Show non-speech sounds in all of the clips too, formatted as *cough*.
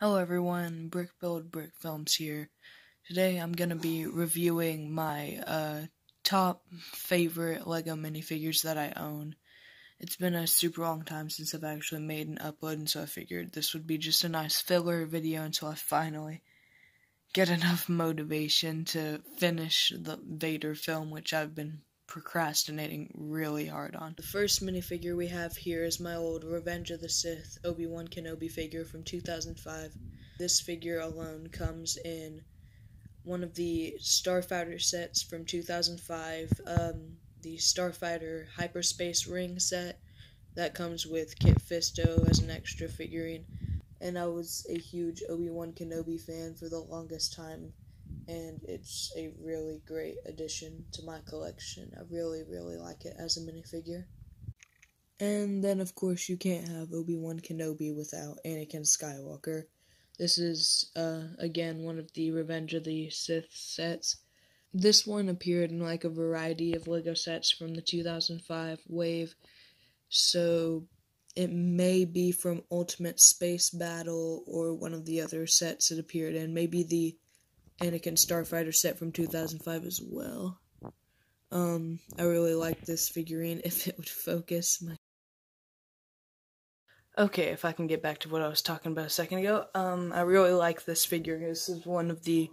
Hello everyone, Brick Build Brick Films here. Today I'm gonna be reviewing my uh, top favorite LEGO minifigures that I own. It's been a super long time since I've actually made an upload, and so I figured this would be just a nice filler video until I finally get enough motivation to finish the Vader film, which I've been procrastinating really hard on. The first minifigure we have here is my old Revenge of the Sith Obi-Wan Kenobi figure from 2005. This figure alone comes in one of the Starfighter sets from 2005, um, the Starfighter Hyperspace Ring set that comes with Kit Fisto as an extra figurine. And I was a huge Obi-Wan Kenobi fan for the longest time and it's a really great addition to my collection. I really, really like it as a minifigure. And then, of course, you can't have Obi Wan Kenobi without Anakin Skywalker. This is, uh, again, one of the Revenge of the Sith sets. This one appeared in like a variety of LEGO sets from the 2005 wave, so it may be from Ultimate Space Battle or one of the other sets it appeared in. Maybe the Anakin Starfighter set from 2005 as well. Um, I really like this figurine *laughs* if it would focus my. Okay, if I can get back to what I was talking about a second ago, um, I really like this figure. This is one of the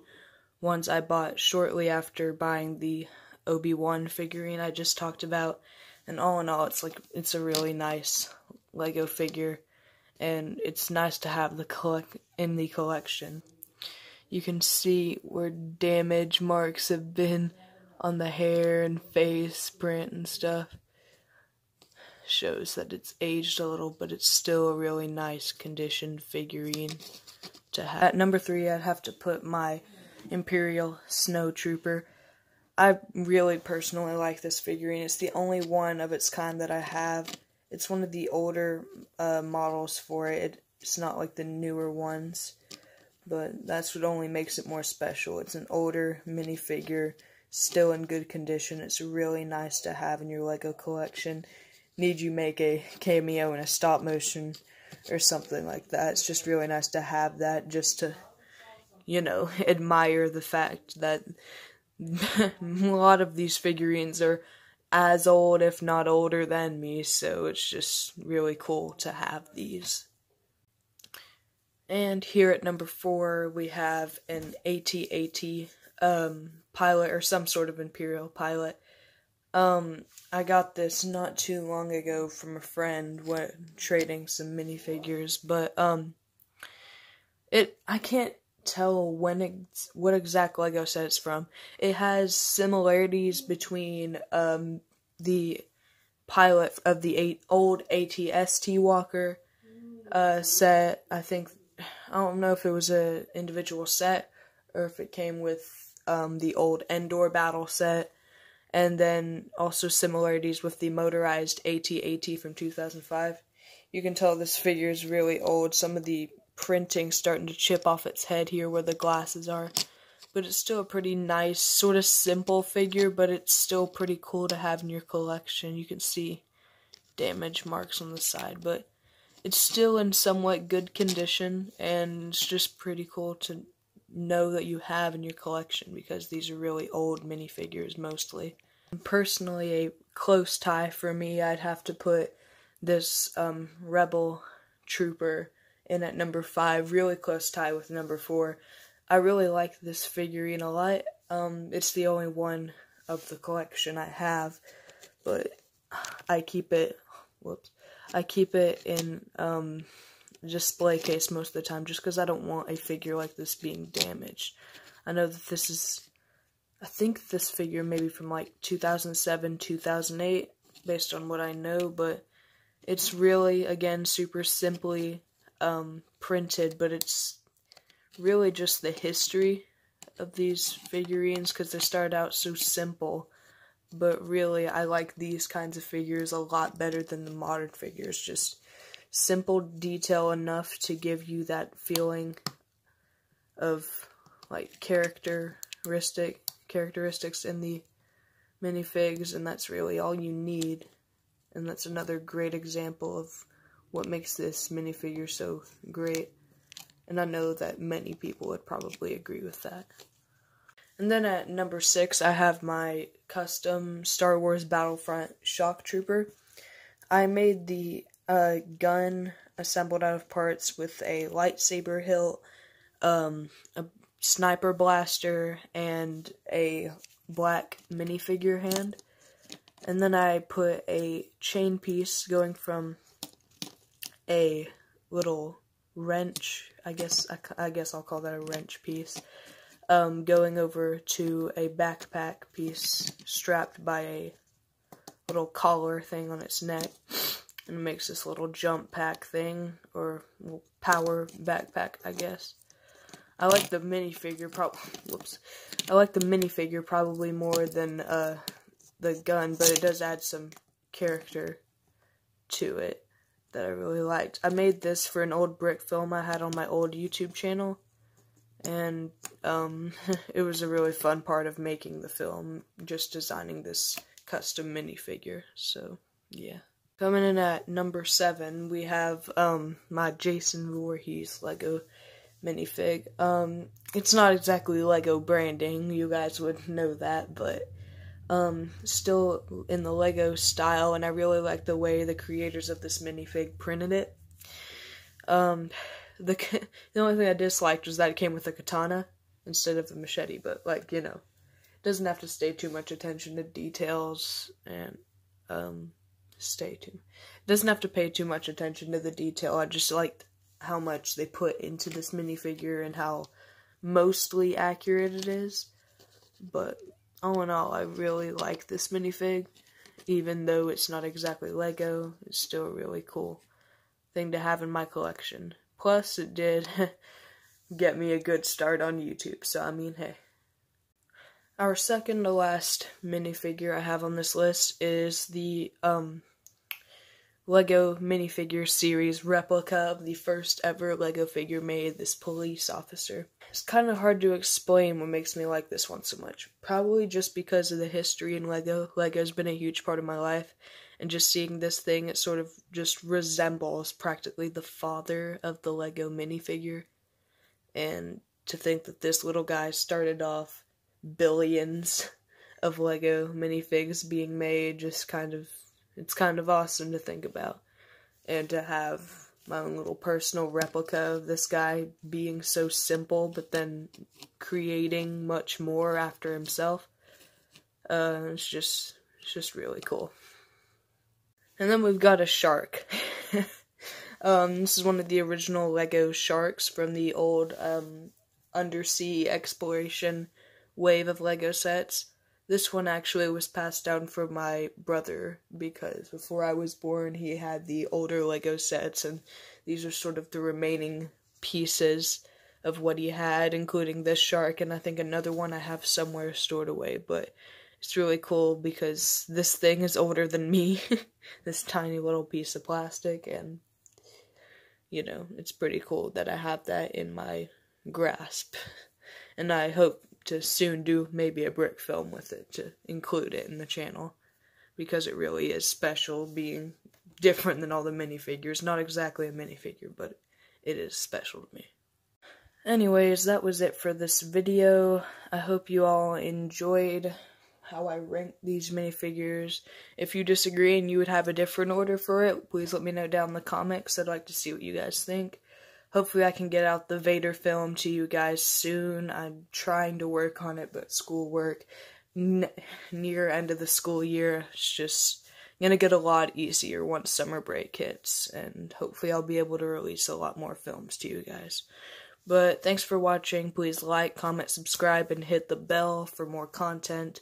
ones I bought shortly after buying the Obi Wan figurine I just talked about, and all in all, it's like it's a really nice Lego figure, and it's nice to have the collect in the collection you can see where damage marks have been on the hair and face print and stuff. Shows that it's aged a little, but it's still a really nice conditioned figurine to have. At number three, I'd have to put my Imperial Snow Trooper. I really personally like this figurine. It's the only one of its kind that I have. It's one of the older uh, models for it. It's not like the newer ones but that's what only makes it more special. It's an older minifigure, still in good condition. It's really nice to have in your Lego collection. Need you make a cameo in a stop motion or something like that. It's just really nice to have that just to, you know, *laughs* admire the fact that *laughs* a lot of these figurines are as old, if not older than me, so it's just really cool to have these. And here at number four, we have an AT-AT um, pilot or some sort of Imperial pilot. Um, I got this not too long ago from a friend when trading some minifigures, but um, it I can't tell when it, what exact Lego set it's from. It has similarities between um the pilot of the eight, old AT-ST Walker uh, set. I think I don't know if it was a individual set or if it came with um, the old Endor battle set, and then also similarities with the motorized AT-AT from 2005. You can tell this figure is really old. Some of the printing starting to chip off its head here where the glasses are. But it's still a pretty nice, sort of simple figure, but it's still pretty cool to have in your collection. You can see damage marks on the side, but it's still in somewhat good condition, and it's just pretty cool to know that you have in your collection because these are really old minifigures mostly. Personally, a close tie for me, I'd have to put this um, Rebel Trooper in at number five, really close tie with number four. I really like this figurine a lot. Um, it's the only one of the collection I have, but I keep it. Whoops. I keep it in um, display case most of the time just because I don't want a figure like this being damaged. I know that this is, I think this figure maybe from like 2007, 2008, based on what I know, but it's really, again, super simply um, printed, but it's really just the history of these figurines because they started out so simple but really I like these kinds of figures a lot better than the modern figures. Just simple detail enough to give you that feeling of like characteristic characteristics in the minifigs and that's really all you need. And that's another great example of what makes this minifigure so great. And I know that many people would probably agree with that. And then at number six, I have my custom Star Wars Battlefront Shock Trooper. I made the uh, gun assembled out of parts with a lightsaber hilt, um, a sniper blaster, and a black minifigure hand. And then I put a chain piece going from a little wrench, I guess I, I guess I'll call that a wrench piece, um, going over to a backpack piece strapped by a little collar thing on its neck. And makes this little jump pack thing, or power backpack, I guess. I like the minifigure, prob- *laughs* whoops. I like the minifigure probably more than, uh, the gun, but it does add some character to it that I really liked. I made this for an old brick film I had on my old YouTube channel, and um, *laughs* it was a really fun part of making the film, just designing this custom minifigure. So, yeah. Coming in at number seven, we have um, my Jason Voorhees Lego minifig. Um, it's not exactly Lego branding, you guys would know that, but um, still in the Lego style, and I really like the way the creators of this minifig printed it. Um, the *laughs* the only thing I disliked was that it came with a katana instead of a machete, but like you know, it doesn't have to stay too much attention to details and um, stay too. Doesn't have to pay too much attention to the detail. I just liked how much they put into this minifigure and how mostly accurate it is. But all in all, I really like this minifig. Even though it's not exactly Lego, it's still a really cool thing to have in my collection. Plus, it did *laughs* get me a good start on YouTube, so I mean, hey. Our second to last minifigure I have on this list is the um, Lego minifigure series replica of the first ever Lego figure made, this police officer. It's kind of hard to explain what makes me like this one so much. Probably just because of the history in Lego. Lego's been a huge part of my life, and just seeing this thing, it sort of just resembles practically the father of the Lego minifigure. And to think that this little guy started off billions *laughs* of Lego minifigs being made just kind of it's kind of awesome to think about. And to have my own little personal replica of this guy being so simple, but then creating much more after himself. Uh, it's just, it's just really cool. And then we've got a shark. *laughs* um, this is one of the original Lego sharks from the old um, undersea exploration wave of Lego sets. This one actually was passed down from my brother because before I was born, he had the older Lego sets, and these are sort of the remaining pieces of what he had, including this shark, and I think another one I have somewhere stored away. But it's really cool because this thing is older than me, *laughs* this tiny little piece of plastic, and you know, it's pretty cool that I have that in my grasp. *laughs* And I hope to soon do maybe a brick film with it to include it in the channel because it really is special being different than all the minifigures. Not exactly a minifigure, but it is special to me. Anyways, that was it for this video. I hope you all enjoyed how I rank these minifigures. If you disagree and you would have a different order for it, please let me know down in the comments. I'd like to see what you guys think. Hopefully I can get out the Vader film to you guys soon. I'm trying to work on it, but schoolwork near end of the school year, it's just gonna get a lot easier once summer break hits, and hopefully I'll be able to release a lot more films to you guys. But thanks for watching. Please like, comment, subscribe, and hit the bell for more content.